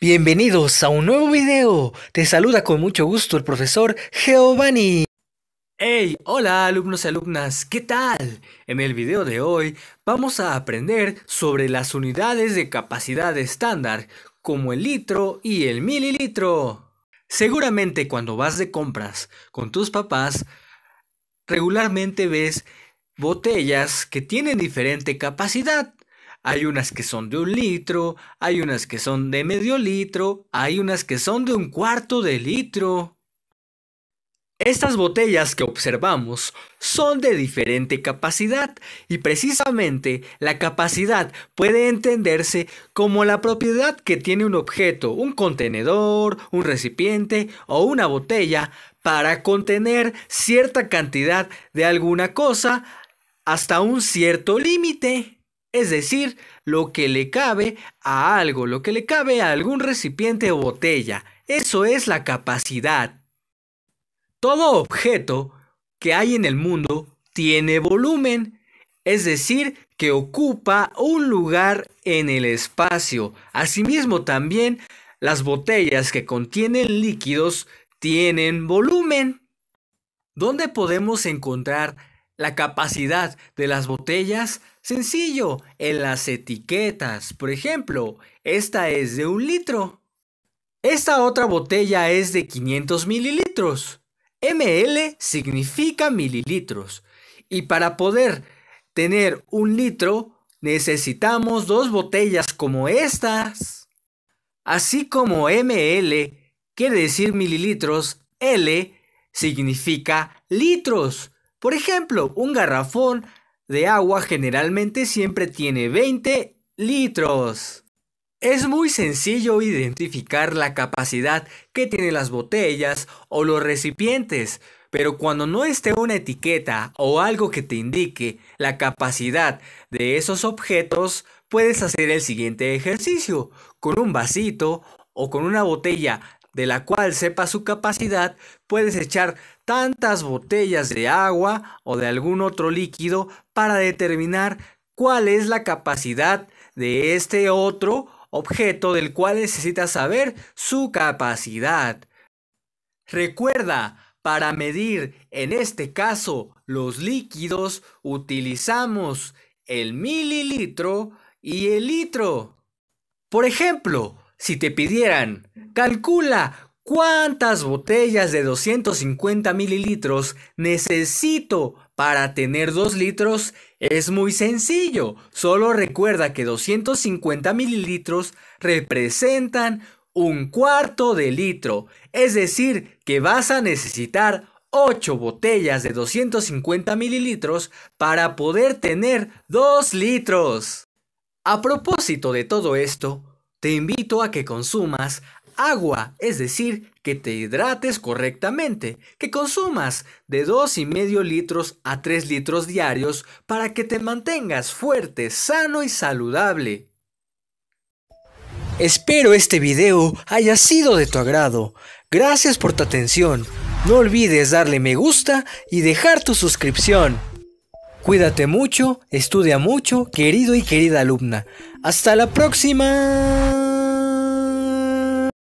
Bienvenidos a un nuevo video. Te saluda con mucho gusto el profesor Giovanni. Hey, hola alumnos y alumnas, ¿qué tal? En el video de hoy vamos a aprender sobre las unidades de capacidad estándar, como el litro y el mililitro. Seguramente cuando vas de compras con tus papás, regularmente ves botellas que tienen diferente capacidad. Hay unas que son de un litro, hay unas que son de medio litro, hay unas que son de un cuarto de litro. Estas botellas que observamos son de diferente capacidad y precisamente la capacidad puede entenderse como la propiedad que tiene un objeto, un contenedor, un recipiente o una botella para contener cierta cantidad de alguna cosa hasta un cierto límite es decir, lo que le cabe a algo, lo que le cabe a algún recipiente o botella. Eso es la capacidad. Todo objeto que hay en el mundo tiene volumen, es decir, que ocupa un lugar en el espacio. Asimismo también las botellas que contienen líquidos tienen volumen. ¿Dónde podemos encontrar la capacidad de las botellas? Sencillo, en las etiquetas. Por ejemplo, esta es de un litro. Esta otra botella es de 500 mililitros. ml significa mililitros. Y para poder tener un litro, necesitamos dos botellas como estas. Así como ml quiere decir mililitros, L significa litros. Por ejemplo, un garrafón de agua generalmente siempre tiene 20 litros. Es muy sencillo identificar la capacidad que tienen las botellas o los recipientes, pero cuando no esté una etiqueta o algo que te indique la capacidad de esos objetos, puedes hacer el siguiente ejercicio. Con un vasito o con una botella de la cual sepa su capacidad, puedes echar tantas botellas de agua o de algún otro líquido para determinar cuál es la capacidad de este otro objeto del cual necesitas saber su capacidad. Recuerda, para medir en este caso los líquidos utilizamos el mililitro y el litro. Por ejemplo, si te pidieran, calcula cuántas botellas de 250 mililitros necesito para tener 2 litros, es muy sencillo. Solo recuerda que 250 mililitros representan un cuarto de litro. Es decir, que vas a necesitar 8 botellas de 250 mililitros para poder tener 2 litros. A propósito de todo esto, te invito a que consumas agua, es decir, que te hidrates correctamente, que consumas de dos y medio litros a 3 litros diarios para que te mantengas fuerte, sano y saludable. Espero este video haya sido de tu agrado. Gracias por tu atención. No olvides darle me gusta y dejar tu suscripción. Cuídate mucho, estudia mucho, querido y querida alumna. Hasta la próxima.